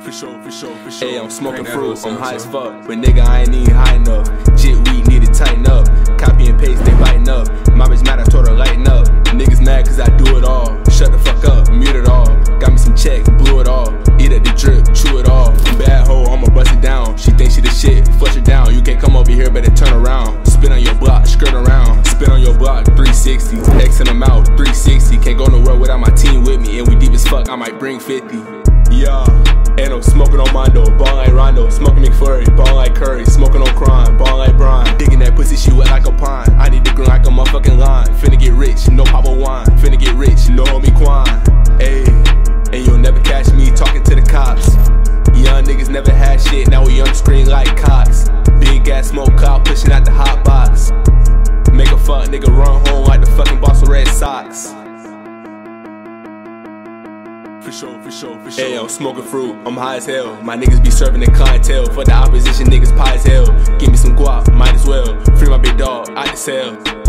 For sure, for sure, for sure. Hey, I'm smoking fruit, I'm high as fuck. But nigga, I ain't even high enough. Jit weed need to tighten up. Copy and paste, they biting up. My bitch mad, I told her lighten up. Niggas mad cause I do it all. Shut the fuck up, mute it all. Got me some check, blew it all. Eat at the drip, chew it all. Bad hoe, I'ma bust it down. She thinks she the shit, flush it down. You can't come over here, better turn around. Spin on your block, skirt around. Spin on your block, 360. X in the mouth, 360. Can't go nowhere without my team with me. And we deep as fuck, I might bring 50. Yeah. Smoking on Mondo, ball like Rondo, smoking McFlurry, ball like Curry, smoking on crime, ball like Brian. Digging that pussy, she wet like a pine. I need to grind like a motherfucking line. Finna get rich, no papa wine. Finna get rich, no homie Quan. Ayy, and you'll never catch me talking to the cops. Young niggas never had shit, now we on the screen like cops. Big ass smoke cloud pushing out the hot box. Make a fuck nigga run home like the fucking boss of Red Sox. For sure, for sure, for sure. Hey, I'm smoking fruit, I'm high as hell. My niggas be serving the clientele. For the opposition, niggas pie as hell. Give me some guap, might as well. Free my big dog, I can sell.